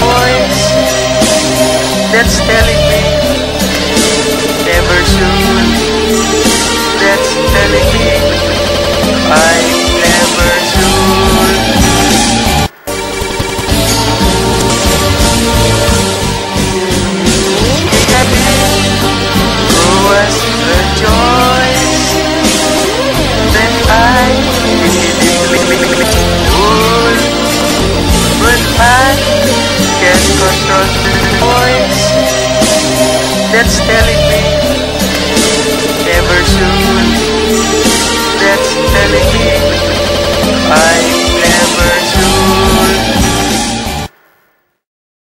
boys that's telling can't control voice that's telling me